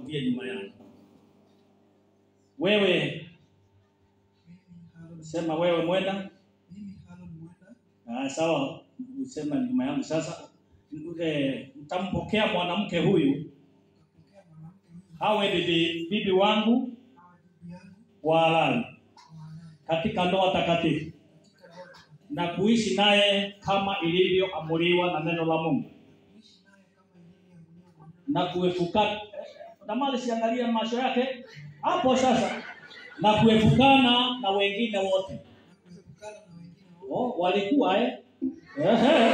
urukie nyuma yangu. Wewe sema, wewe mwenda. Ah, sawa, usema nyuma yangu sasa. Eh, mtampokea mwanamke huyu awe bibi, bibi wangu wa halali katika ndoa takatifu na kuishi naye kama ilivyoamriwa na neno la Mungu na kuepuka eh, na mali siangalia macho yake hapo sasa, na kuepukana na wengine wote. Oh, walikuwa eh? Ehe.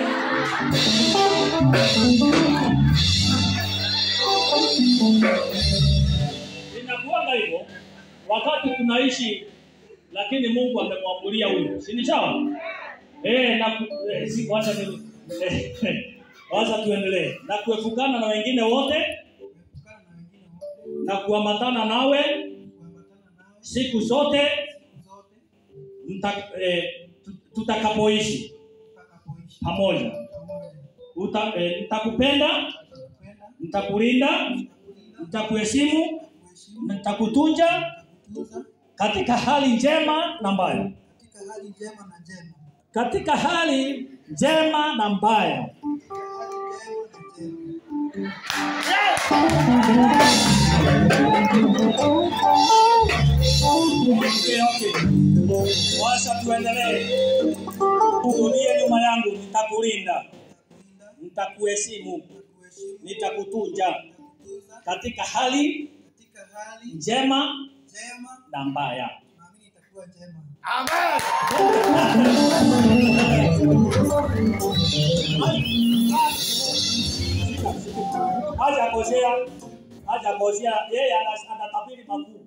Inakuwaga hivyo wakati tunaishi, lakini Mungu amemwamulia huyo, si ni sawa? Eh, na eh, eh, wacha tuendelee na kuepukana na wengine wote na kuambatana nawe siku zote eh, tutakapoishi pamoja. Eh, nitakupenda, nitakulinda, nitakuheshimu, nitakutunza katika hali njema na mbaya, katika hali njema na mbaya. hali Urudie nyuma yangu, nitakulinda, kulinda nitakuheshimu, kuheshimu nitakutunza katika hali njema na mbaya. hajakosea, hajakosea. Yeye ana- anatabiri makuu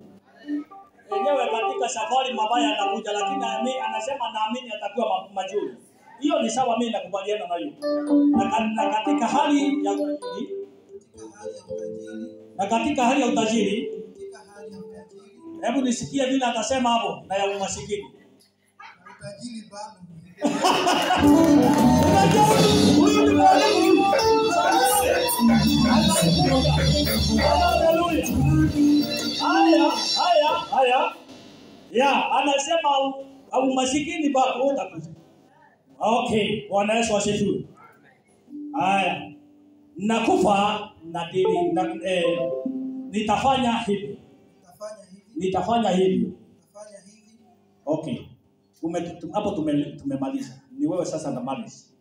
yenyewe katika safari mabaya atakuja, lakini anasema naamini atakuwa majuri. Hiyo ni sawa, mimi nakubaliana na hiyo. Na, na, na katika hali ya na katika hali ya utajiri, hebu nisikie vile atasema hapo, na ya umasikini. na Haya, haya, haya. Ya, anasema au masikini bado utakuja. Okay, Bwana Yesu asifiwe. Haya. Nakufa na dini na, eh, nitafanya hivi. Nitafanya hivi Nitafanya hivi. Okay. Hapo tume, tumemaliza. Ni wewe sasa Damaris.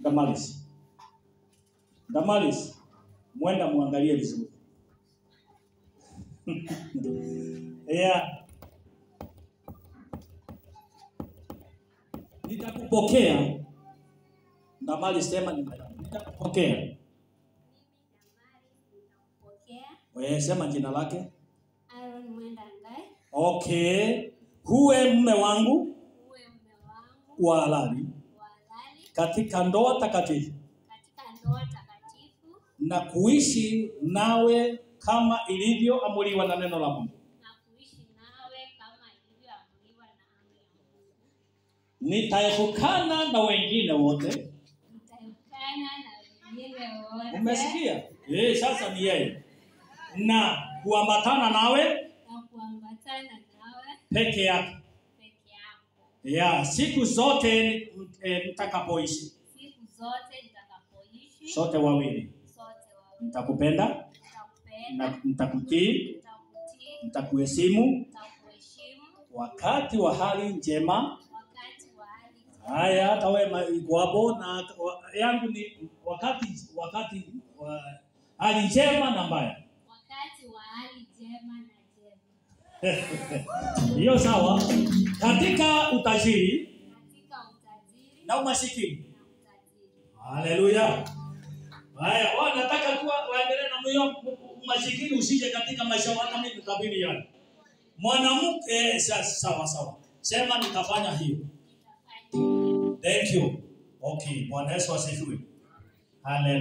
Damaris. Damaris. Mwenda muangalie vizuri. yeah. Nitakupokea. Damaris sema nitakupokea. Kupokea Wewe sema jina lake. Aaron Mwenda Ngai Okay. Huwe mume wangu Huwe mume wangu wa halali wa halali katika ndoa takatifu katika ndoa takatifu na kuishi nawe kama ilivyoamriwa na neno la Mungu. Nitaepukana na wengine wote. Nitaepukana na wengine wote Umesikia? Eh, sasa ni yeye. Na kuambatana nawe peke yake. peke yako Ya, siku zote e, mtakapoishi siku zote nitakapoishi sote wawili. sote wawili. Nitakupenda nitakutii, nitakuheshimu wakati wa hali njema. Haya, hata wewe iko na yangu ni wakati wakati wa hali njema na mbaya. wakati wa hali njema na njema Hiyo sawa. Katika utajiri na umasikini. Haleluya. Haya, wao nataka tu waendelee na moyo umasikini usije katika maisha hata mimi nitabiri yale. Mwanamke eh, sa- sawa sawa. Sema nitafanya hiyo. Thank you. Okay, Bwana Yesu asifiwe. Haleluya.